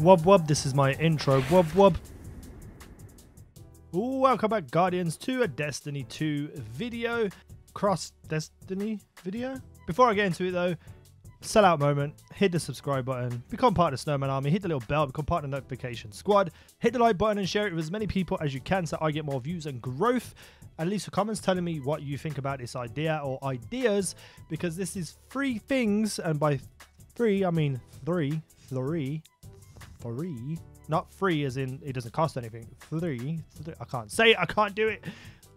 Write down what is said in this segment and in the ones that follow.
Wub wub, this is my intro. Wub wub. Welcome back, Guardians, to a Destiny 2 video. Cross Destiny video? Before I get into it, though, sell out moment, hit the subscribe button, become part of the Snowman Army, hit the little bell, become part of the notification squad, hit the like button and share it with as many people as you can so I get more views and growth. And leave some comments telling me what you think about this idea or ideas because this is three things, and by three, I mean three, three, three, not free as in it doesn't cost anything. Three, three I can't say it, I can't do it.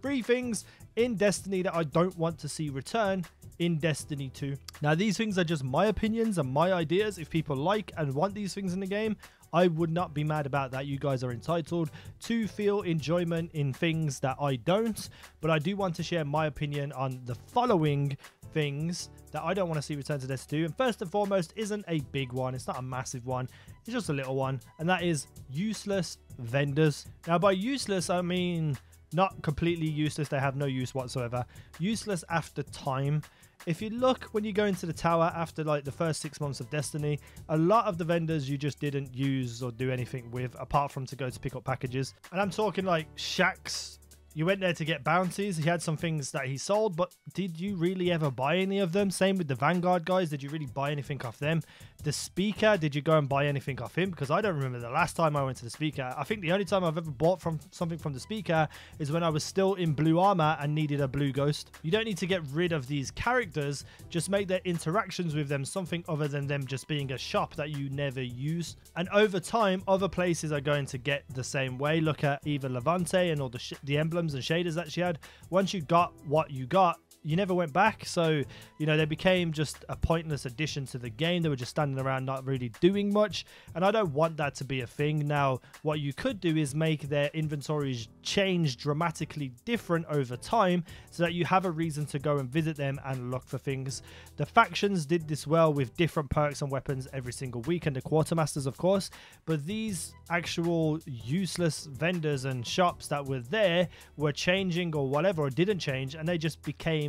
Three things in Destiny that I don't want to see return in Destiny 2. Now, these things are just my opinions and my ideas. If people like and want these things in the game, I would not be mad about that. You guys are entitled to feel enjoyment in things that I don't. But I do want to share my opinion on the following things that I don't want to see return to Destiny 2. And first and foremost, isn't a big one. It's not a massive one. It's just a little one. And that is useless vendors. Now, by useless, I mean not completely useless. They have no use whatsoever. Useless after time. If you look when you go into the tower after like the first six months of Destiny, a lot of the vendors you just didn't use or do anything with apart from to go to pick up packages. And I'm talking like Shaxx, you went there to get bounties. He had some things that he sold, but did you really ever buy any of them? Same with the Vanguard guys. Did you really buy anything off them? The speaker, did you go and buy anything off him? Because I don't remember the last time I went to the speaker. I think the only time I've ever bought from something from the speaker is when I was still in blue armor and needed a blue ghost. You don't need to get rid of these characters. Just make their interactions with them something other than them just being a shop that you never use. And over time, other places are going to get the same way. Look at Eva Levante and all the, the emblems and shaders that she had. Once you got what you got, you never went back. So, you know, they became just a pointless addition to the game. They were just standing around not really doing much. And I don't want that to be a thing. Now, what you could do is make their inventories change dramatically different over time so that you have a reason to go and visit them and look for things. The factions did this well with different perks and weapons every single week, and the quartermasters, of course. But these actual useless vendors and shops that were there were changing or whatever, or didn't change, and they just became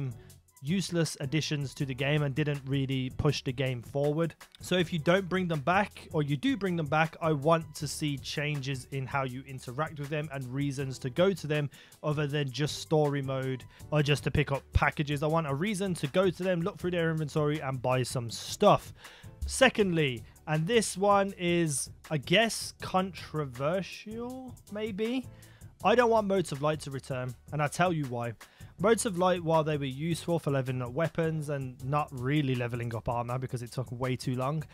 useless additions to the game and didn't really push the game forward. So if you don't bring them back or you do bring them back, I want to see changes in how you interact with them and reasons to go to them other than just story mode or just to pick up packages. I want a reason to go to them, look through their inventory and buy some stuff. Secondly, and this one is, I guess, controversial, maybe. I don't want Motes of Light to return, and I'll tell you why. Motes of Light, while they were useful for leveling up weapons and not really leveling up armor because it took way too long,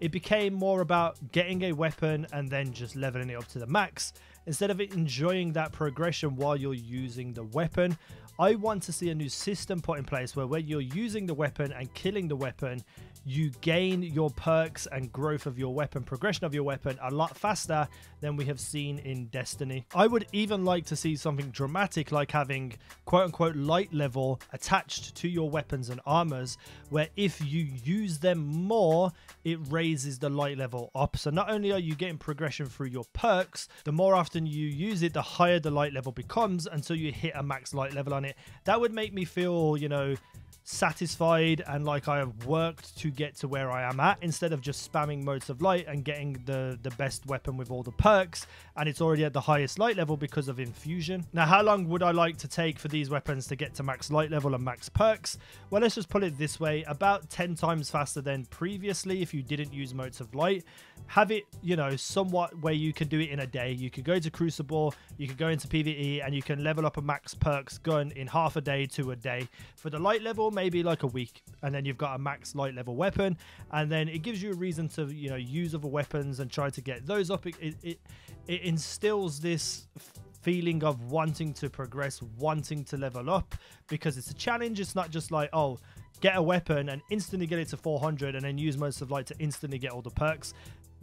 it became more about getting a weapon and then just leveling it up to the max instead of enjoying that progression while you're using the weapon. I want to see a new system put in place where when you're using the weapon and killing the weapon, you gain your perks and growth of your weapon, progression of your weapon a lot faster than we have seen in Destiny. I would even like to see something dramatic like having quote unquote light level attached to your weapons and armors, where if you use them more, it raises the light level up. So not only are you getting progression through your perks, the more often you use it, the higher the light level becomes until you hit a max light level on it. That would make me feel, you know, satisfied and like I have worked to get to where I am at instead of just spamming motes of light and getting the the best weapon with all the perks and it's already at the highest light level because of infusion. Now how long would I like to take for these weapons to get to max light level and max perks? Well let's just put it this way about 10 times faster than previously if you didn't use motes of light. Have it you know somewhat where you can do it in a day. You could go to Crucible, you could go into PvE and you can level up a max perks gun in half a day to a day. For the light level maybe like a week and then you've got a max light level weapon and then it gives you a reason to you know use other weapons and try to get those up. It it, it instills this feeling of wanting to progress wanting to level up because it's a challenge. It's not just like oh get a weapon and instantly get it to 400 and then use motes of light to instantly get all the perks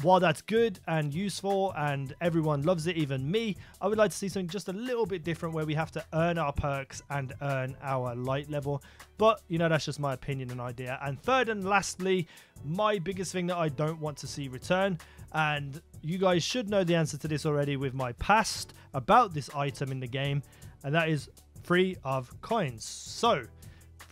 while that's good and useful and everyone loves it, even me, I would like to see something just a little bit different where we have to earn our perks and earn our light level. But, you know, that's just my opinion and idea. And third and lastly, my biggest thing that I don't want to see return, and you guys should know the answer to this already with my past about this item in the game, and that is free of coins. So,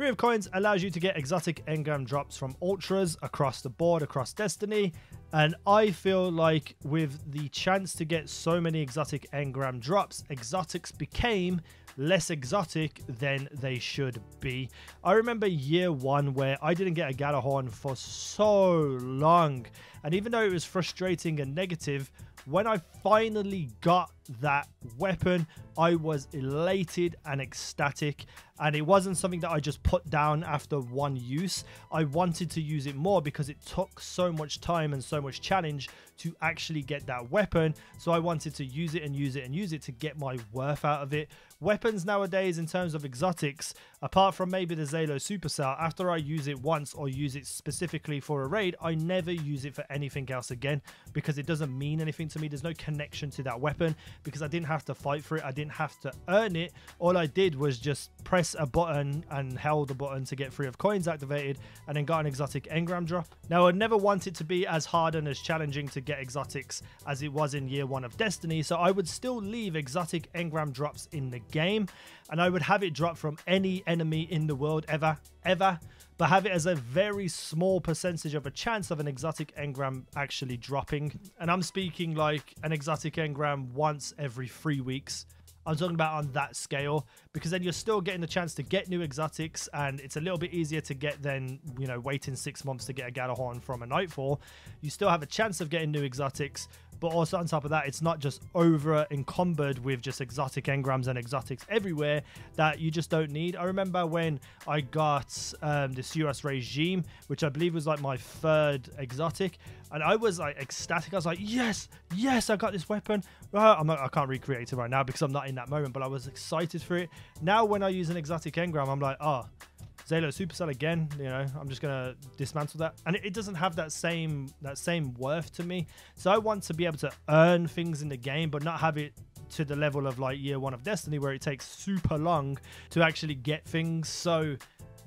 Free of Coins allows you to get exotic engram drops from ultras across the board, across Destiny. And I feel like with the chance to get so many exotic engram drops, exotics became less exotic than they should be. I remember year one where I didn't get a Gjallarhorn for so long. And even though it was frustrating and negative, when I finally got that weapon, I was elated and ecstatic. And it wasn't something that I just put down after one use. I wanted to use it more because it took so much time and so much challenge to actually get that weapon. So I wanted to use it and use it and use it to get my worth out of it. Weapons nowadays, in terms of exotics, apart from maybe the Zhalo Supercell, after I use it once or use it specifically for a raid, I never use it for anything else again because it doesn't mean anything to me. There's no connection to that weapon because I didn't have to fight for it. I didn't have to earn it. All I did was just press a button and held the button to get free of coins activated and then got an exotic engram drop. Now, I never want it to be as hard and as challenging to get exotics as it was in year one of Destiny, so I would still leave exotic engram drops in the game, and I would have it drop from any enemy in the world ever, ever, but have it as a very small percentage of a chance of an exotic engram actually dropping. And I'm speaking like an exotic engram once every three weeks. I'm talking about on that scale because then you're still getting the chance to get new exotics and it's a little bit easier to get than, you know, waiting six months to get a Gjallarhorn from a Nightfall. You still have a chance of getting new exotics, but also on top of that, it's not just over encumbered with just exotic engrams and exotics everywhere that you just don't need. I remember when I got um, the Suros regime, which I believe was like my third exotic, and I was like ecstatic. I was like, yes, yes, I got this weapon. Uh, I'm not, I can't recreate it right now because I'm not in that moment, but I was excited for it. Now, when I use an exotic engram, I'm like, oh, Zhalo Supercell again, you know, I'm just gonna dismantle that. And it, it, doesn't have that same that same worth to me. So I want to be able to earn things in the game, but not have it to the level of like year one of Destiny where it takes super long to actually get things. So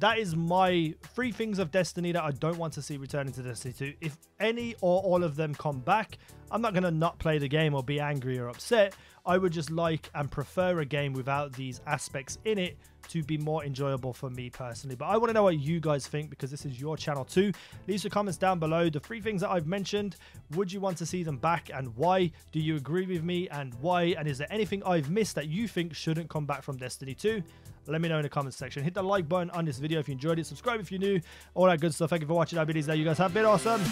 that is my three things of Destiny that I don't want to see returning to Destiny 2. If any or all of them come back, I'm not to not play the game or be angry or upset. I would just like and prefer a game without these aspects in it to be more enjoyable for me personally. But I want to know what you guys think because this is your channel too. Leave some comments down below. The three things that I've mentioned, would you want to see them back and why? Do you agree with me and why? And is there anything I've missed that you think shouldn't come back from Destiny 2? Let me know in the comments section. Hit the like button on this video if you enjoyed it. Subscribe if you're new. All that good stuff. Thank you for watching. I'll be there. You guys have been awesome.